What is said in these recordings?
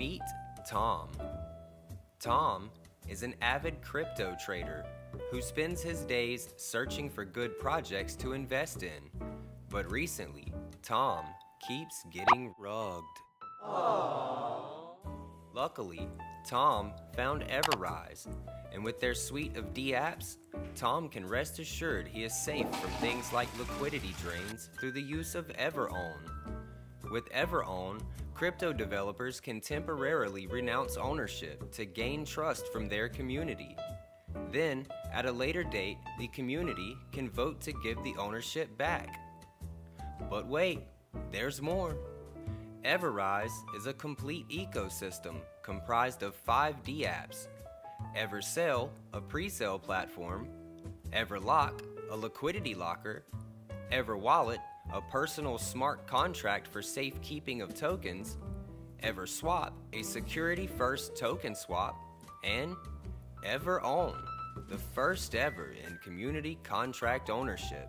Meet Tom. Tom is an avid crypto trader who spends his days searching for good projects to invest in. But recently, Tom keeps getting rugged. Luckily, Tom found Everrise, and with their suite of D apps, Tom can rest assured he is safe from things like liquidity drains through the use of EverOwn. With EverOwn, crypto developers can temporarily renounce ownership to gain trust from their community. Then, at a later date, the community can vote to give the ownership back. But wait, there's more. Everrise is a complete ecosystem comprised of five D apps EverSale, a pre sale platform, Everlock, a liquidity locker, Everwallet, a personal smart contract for safekeeping of tokens, Everswap, a security first token swap, and EverOwn, the first ever in community contract ownership.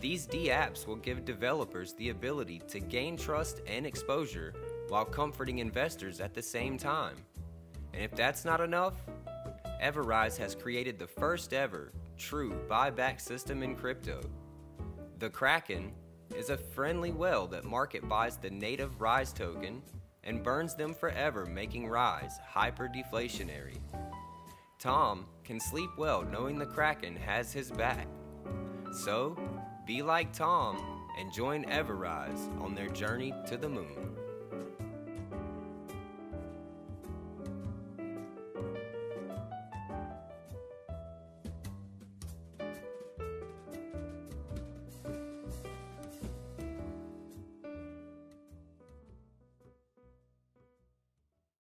These D apps will give developers the ability to gain trust and exposure while comforting investors at the same time. And if that's not enough, Everrise has created the first ever true buyback system in crypto. The Kraken is a friendly whale that market buys the native Rise token and burns them forever, making Rise hyper-deflationary. Tom can sleep well knowing the Kraken has his back. So, be like Tom and join Everrise on their journey to the moon.